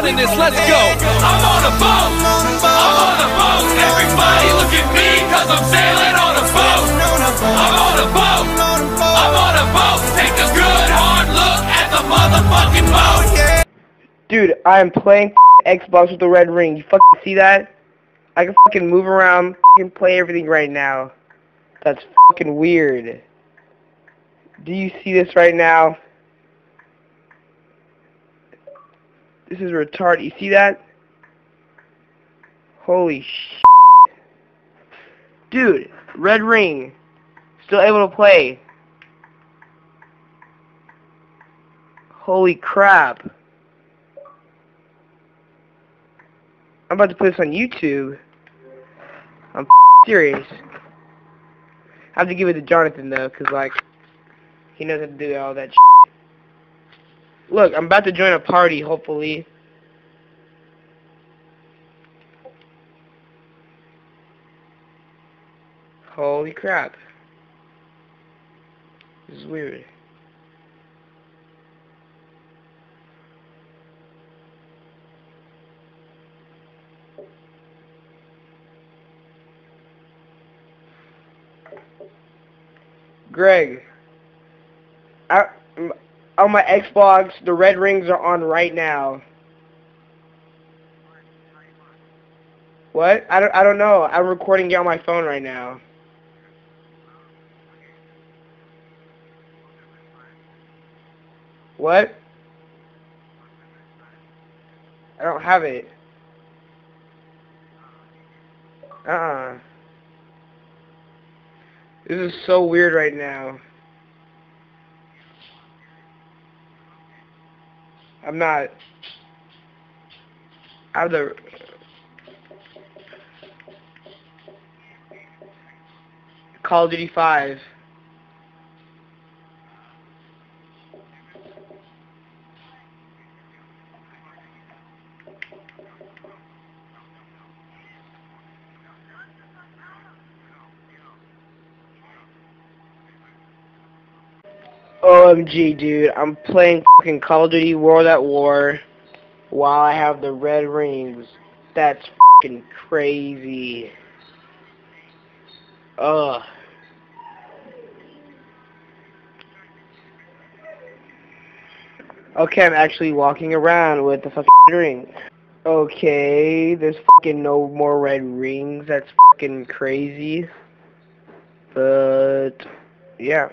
running this, let's go. I'm on a boat, I'm on a boat. Everybody look at me, cause I'm sailing on a boat. I'm on a boat, I'm on a boat. Take a good hard look at the motherfucking boat. Dude, I am playing Xbox with the red ring. You fucking see that? I can fucking move around, fucking play everything right now. That's fucking weird. Do you see this right now? This is retarded. You see that? Holy shit. Dude, red ring. Still able to play. Holy crap. I'm about to put this on YouTube. I'm serious. I have to give it to Jonathan though, cause like he knows how to do all that. Shit. Look, I'm about to join a party. Hopefully. Holy crap. This is weird. Greg, I, on my Xbox, the red rings are on right now. What? I don't, I don't know. I'm recording it on my phone right now. What? I don't have it. Uh-uh. This is so weird right now. I'm not. I have the. Call of Duty 5. OMG, dude. I'm playing fucking Call of Duty World at War while I have the red rings. That's fucking crazy. Ugh. Okay, I'm actually walking around with the fucking ring. Okay, there's fucking no more red rings. That's fucking crazy. But, yeah.